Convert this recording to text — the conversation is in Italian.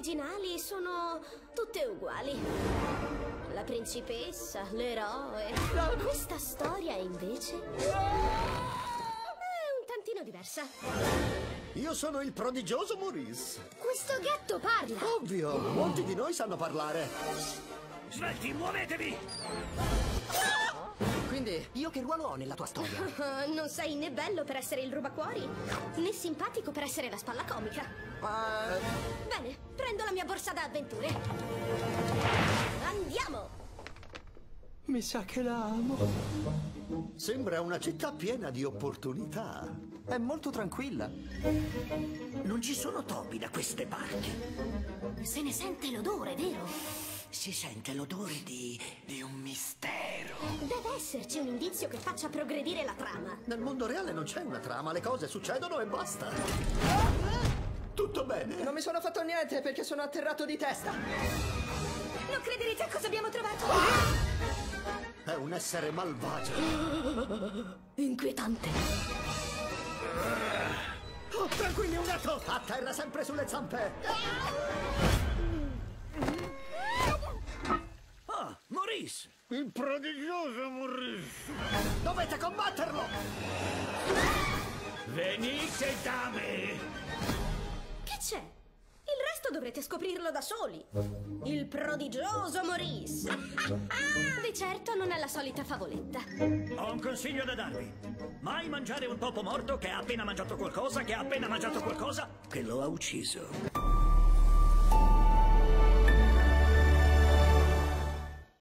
originali sono tutte uguali. La principessa, l'eroe. Questa storia invece è un tantino diversa. Io sono il prodigioso Maurice. Questo gatto parla. Ovvio, molti di noi sanno parlare. Svelti, muovetevi! Quindi, io che ruolo ho nella tua storia? Non sei né bello per essere il rubacuori, né simpatico per essere la spalla comica. Ma... Bene, mia borsa da avventure. Andiamo! Mi sa che la amo. Sembra una città piena di opportunità. È molto tranquilla. Non ci sono topi da queste parti. Se ne sente l'odore, vero? Si sente l'odore di... di un mistero. Deve esserci un indizio che faccia progredire la trama. Nel mondo reale non c'è una trama, le cose succedono e basta. Non mi sono fatto niente perché sono atterrato di testa. Non crederete a cosa abbiamo trovato? È un essere malvagio. Inquietante. Oh, tranquilli, un gatto! A terra sempre sulle zampe! Ah, Maurice! Il prodigioso Maurice. Dovete combatterlo! Venite da me! Che c'è? Resto dovrete scoprirlo da soli. Il prodigioso Maurice. Di certo non è la solita favoletta. Ho un consiglio da darvi. Mai mangiare un topo morto che ha appena mangiato qualcosa, che ha appena mangiato qualcosa, che lo ha ucciso.